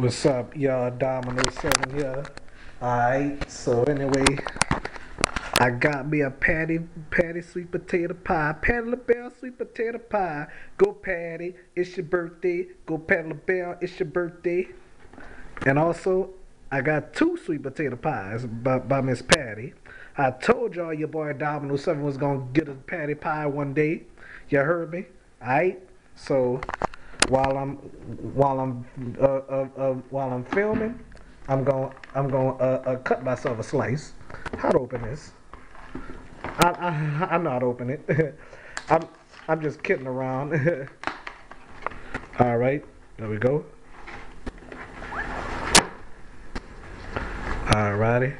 What's up, y'all? Domino 7 here. Alright, so anyway, I got me a patty, patty sweet potato pie. Patti LaBelle sweet potato pie. Go Patti, it's your birthday. Go Patti LaBelle, it's your birthday. And also, I got two sweet potato pies by, by Miss Patti. I told y'all your boy Domino 7 was gonna get a patty pie one day. You heard me? Alright? So while I'm while I'm uh, uh, uh, while I'm filming, I'm going I'm going to uh, uh, cut myself a slice. How to open this? I, I I know how to open it. I'm I'm just kidding around. All right, there we go. All righty,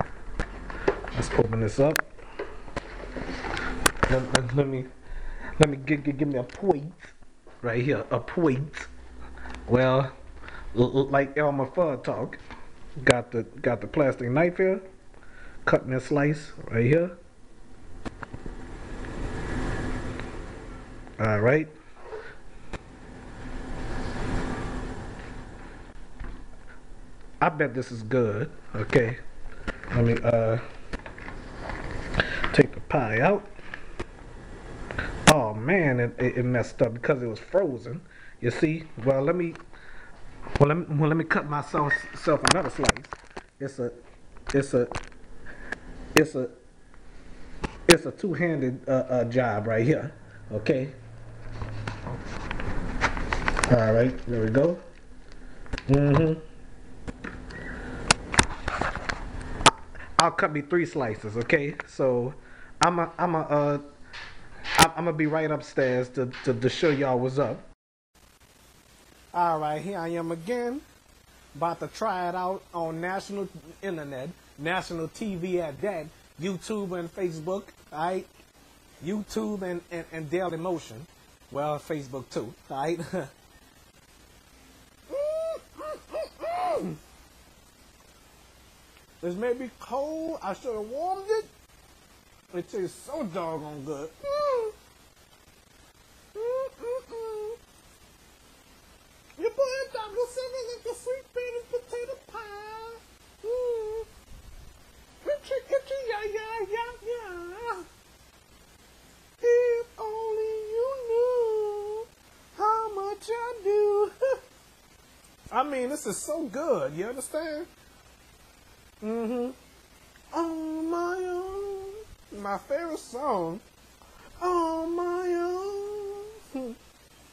let's open this up. Let, let, let me let me give, give, give me a point right here, a point. Well, like Elmer Fudd talk, got the got the plastic knife here, cutting a slice right here. All right. I bet this is good. Okay. Let me uh take the pie out. Man, it, it messed up because it was frozen. You see? Well, let me well let me, well, let me cut myself self another slice. It's a it's a it's a it's a two-handed uh, uh, job right here. Okay. All right, there we go. Mm-hmm. I'll cut me three slices. Okay, so I'm a I'm a uh I'm, gonna be right upstairs to, to, to show y'all what's up. All right, here I am again, about to try it out on national internet, national TV at that, YouTube and Facebook, all right? YouTube and, and, and Daily Motion. Well, Facebook too, all right? this may be cold. I should have warmed it. It tastes so doggone good. Mm. Mm-mm-mm. Your boy Dr. Seven like a sweet baby potato pie. Mm. Itchy, itchy, yeah, yeah, yeah, yeah. If only you knew how much I do. I mean, this is so good. You understand? Mm-hmm. On my own. My favorite song. On my own.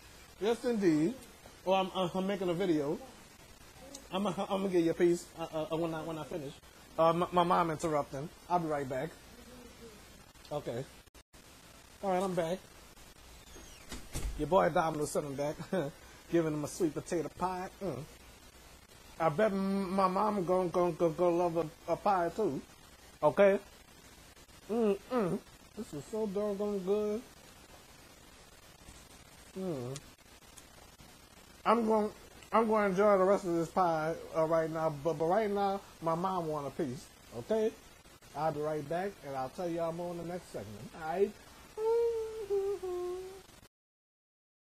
yes, indeed. Well, I'm, uh, I'm making a video. I'm, uh, I'm gonna get you a piece uh, uh, when I when I finish. Uh, my, my mom interrupting. I'll be right back. Okay. All right, I'm back. Your boy Domino sitting back, giving them a sweet potato pie. Mm. I bet my mom gonna gonna gonna, gonna love a, a pie too. Okay. Mm mm. This is so doggone good. Mm. I'm going. I'm going to enjoy the rest of this pie uh, right now, but but right now my mom want a piece. Okay. I'll be right back, and I'll tell y'all more in the next segment. All right.